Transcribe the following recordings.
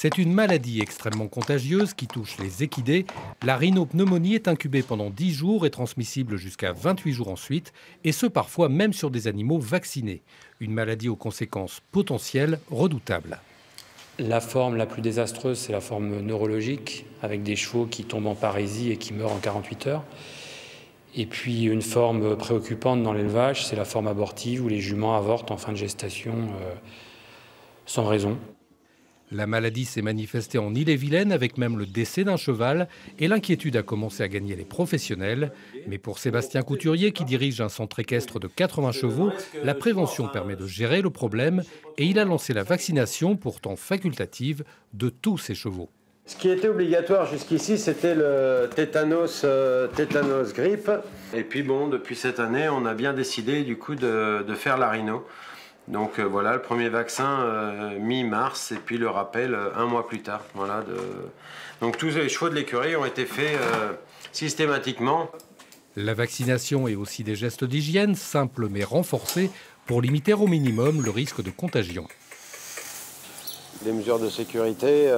C'est une maladie extrêmement contagieuse qui touche les équidés. La rhinopneumonie est incubée pendant 10 jours et transmissible jusqu'à 28 jours ensuite, et ce parfois même sur des animaux vaccinés. Une maladie aux conséquences potentielles redoutables. La forme la plus désastreuse, c'est la forme neurologique, avec des chevaux qui tombent en parésie et qui meurent en 48 heures. Et puis une forme préoccupante dans l'élevage, c'est la forme abortive où les juments avortent en fin de gestation euh, sans raison. La maladie s'est manifestée en Ille-et-Vilaine avec même le décès d'un cheval et l'inquiétude a commencé à gagner les professionnels. Mais pour Sébastien Couturier, qui dirige un centre équestre de 80 chevaux, la prévention permet de gérer le problème et il a lancé la vaccination, pourtant facultative, de tous ses chevaux. Ce qui était obligatoire jusqu'ici, c'était le tétanos, euh, tétanos grippe. Et puis bon, depuis cette année, on a bien décidé du coup de, de faire la rhino. Donc euh, voilà, le premier vaccin euh, mi-mars et puis le rappel euh, un mois plus tard. Voilà, Donc tous les chevaux de l'écurie ont été faits systématiquement. La vaccination et aussi des gestes d'hygiène simples mais renforcés pour limiter au minimum le risque de contagion. Les mesures de sécurité,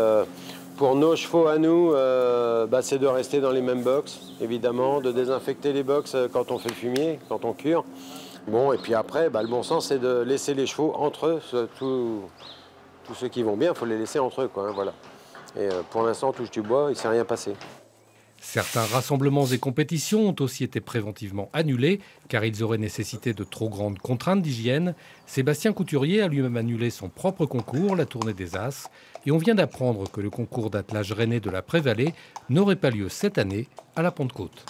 pour nos chevaux à nous, bah, c'est de rester dans les mêmes box, évidemment, de désinfecter les box quand on fait le fumier, quand on cure. Bon, et puis après, bah, le bon sens, c'est de laisser les chevaux entre eux. Tous ceux qui vont bien, il faut les laisser entre eux. Quoi, hein, voilà. Et euh, pour l'instant, touche du bois, il ne s'est rien passé. Certains rassemblements et compétitions ont aussi été préventivement annulés car ils auraient nécessité de trop grandes contraintes d'hygiène. Sébastien Couturier a lui-même annulé son propre concours, la Tournée des As, et on vient d'apprendre que le concours d'attelage rennais de la Prévallée n'aurait pas lieu cette année à la Pentecôte.